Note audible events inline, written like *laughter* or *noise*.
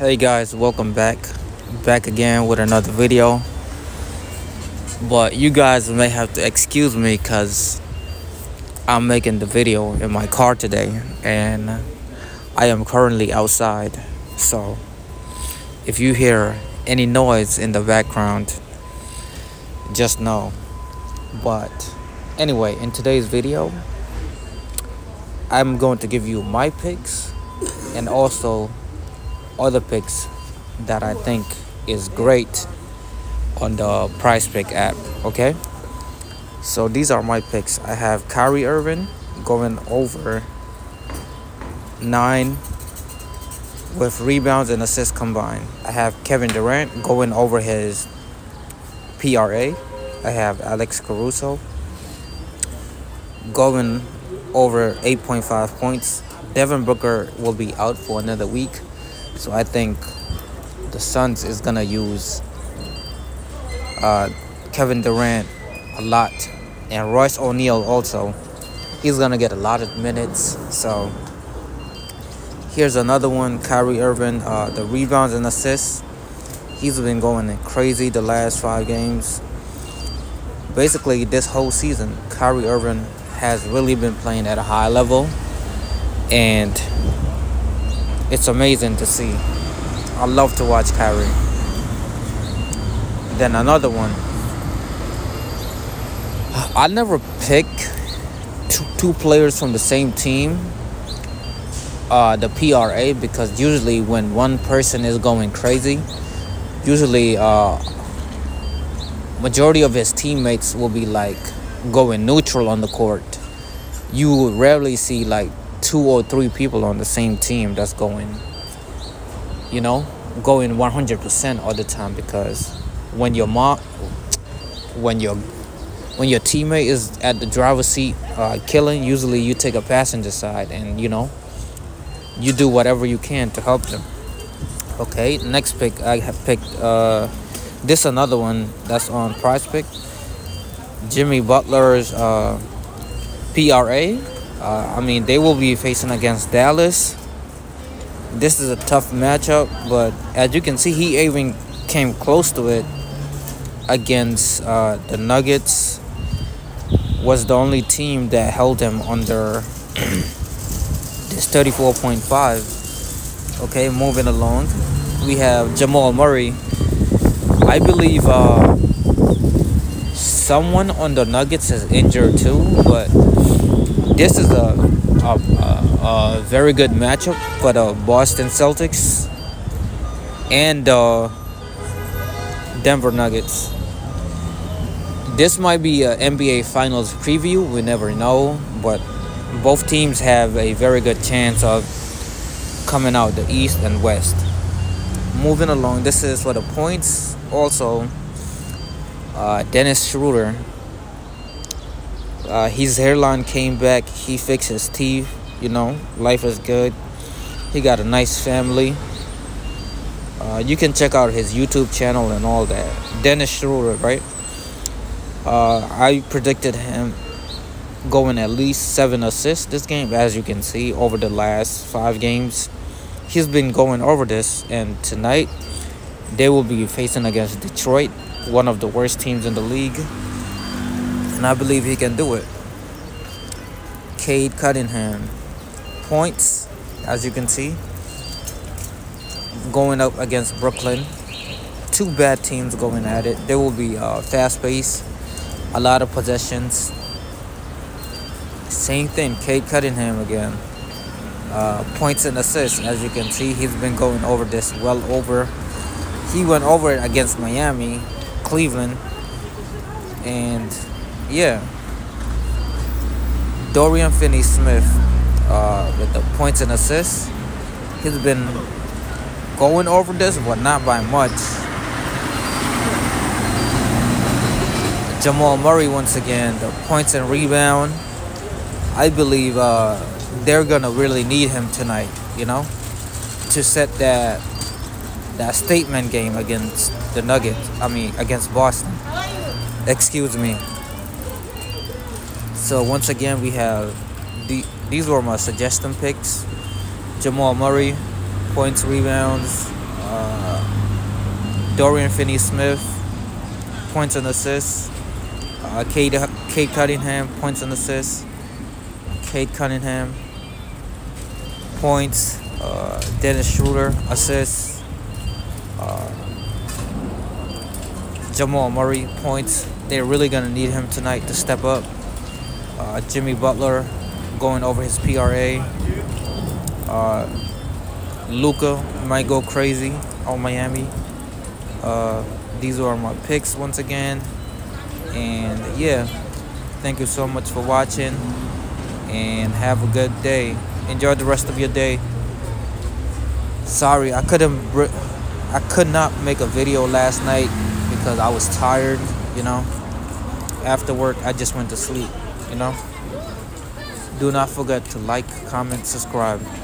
hey guys welcome back back again with another video. But you guys may have to excuse me because i'm making the video in my car today and i am currently outside. So if you hear any noise in the background just know. But anyway in today's video i'm going to give you my picks and also other picks that I think is great on the Prize Pick app okay? So these are my picks. I have Kyrie Irving going over nine with rebounds and assists combined. I have Kevin Durant going over his PRA I have Alex Caruso going over 8.5 points. Devin Booker will be out for another week so I think the Suns is gonna use uh, Kevin Durant a lot, and Royce O'Neal also. He's gonna get a lot of minutes. So here's another one: Kyrie Irving, uh, the rebounds and assists. He's been going crazy the last five games. Basically, this whole season, Kyrie Irving has really been playing at a high level, and it's amazing to see. I love to watch Kyrie. Then another one. I never pick two, two players from the same team. Uh, the PRA because usually when one person is going crazy, usually uh, majority of his teammates will be like going neutral on the court. You rarely see like two or three people on the same team that's going, you know, going 100% all the time because when your mom, when your when your teammate is at the driver's seat uh, killing, usually you take a passenger side and you know you do whatever you can to help them. Okay, next pick I have picked uh, this another one that's on Prize Pick. Jimmy Butler's uh, PRA uh, I mean, they will be facing against Dallas. This is a tough matchup, but as you can see, he even came close to it against uh, the Nuggets. Was the only team that held him under *clears throat* this 34.5. Okay, moving along. We have Jamal Murray. I believe uh, someone on the Nuggets is injured too, but this is a, a, a, very good matchup for the Boston Celtics and uh, Denver Nuggets. This might be an NBA Finals preview. We never know, but both teams have a very good chance of coming out the East and West. Moving along, this is for the points. Also, uh, Dennis Schroeder uh, his hairline came back. He fixed his teeth. You know, life is good. He got a nice family. Uh, you can check out his YouTube channel and all that. Dennis Schroeder, right? Uh, I predicted him going at least seven assists this game, as you can see over the last five games. He's been going over this, and tonight they will be facing against Detroit, one of the worst teams in the league and I believe he can do it. Cade Cunningham. Points, as you can see, going up against Brooklyn. Two bad teams going at it. There will be uh, fast pace, a lot of possessions. Same thing, Cade Cunningham again. Uh, points and assists, as you can see, he's been going over this well over. He went over it against Miami, Cleveland, and yeah. Dorian Finney Smith uh, with the points and assists. He's been going over this, but not by much. Jamal Murray once again, the points and rebound. I believe uh, they're gonna really need him tonight. You know, to set that that statement game against the Nuggets. I mean, against Boston. Excuse me. So once again, we have the these were my suggestion picks: Jamal Murray, points, rebounds, Dorian Finney-Smith, points and assists. Uh, Cade, Cade Cunningham, points and assists. Cade Cunningham, points. Uh, Dennis Schroeder, assists. Uh, Jamal Murray, points. They're really going to need him tonight to step up. Uh, Jimmy Butler going over his PRA. Uh, Luka might go crazy on Miami. Uh, these are my picks once again. And yeah, thank you so much for watching. And have a good day. Enjoy the rest of your day. Sorry, I couldn't. I could not make a video last night because I was tired. You know, after work I just went to sleep. You know. Do not forget to like, comment, subscribe.